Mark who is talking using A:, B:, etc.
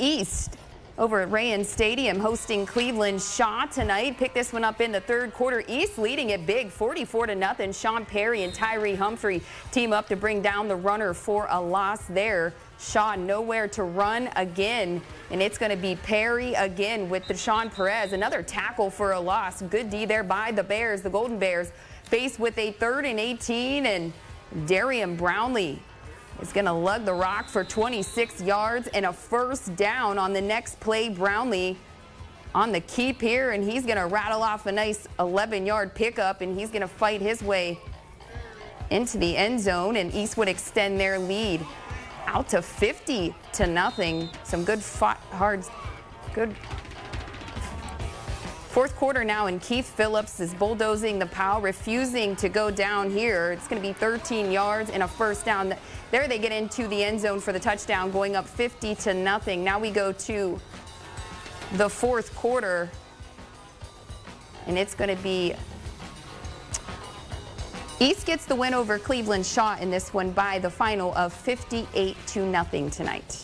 A: East over at Rayen Stadium hosting Cleveland Shaw tonight. Pick this one up in the third quarter. East leading it big 44 to nothing. Sean Perry and Tyree Humphrey team up to bring down the runner for a loss there. Shaw nowhere to run again. And it's going to be Perry again with Deshaun Perez. Another tackle for a loss. Good D there by the Bears. The Golden Bears faced with a third and 18 and Darian Brownlee is going to lug the rock for 26 yards and a first down on the next play. Brownlee on the keep here, and he's going to rattle off a nice 11-yard pickup, and he's going to fight his way into the end zone, and East would extend their lead out to 50 to nothing. Some good hard, good Fourth quarter now, and Keith Phillips is bulldozing the Powell, refusing to go down here. It's going to be 13 yards and a first down. There they get into the end zone for the touchdown, going up 50 to nothing. Now we go to the fourth quarter, and it's going to be East gets the win over Cleveland Shaw in this one by the final of 58 to nothing tonight.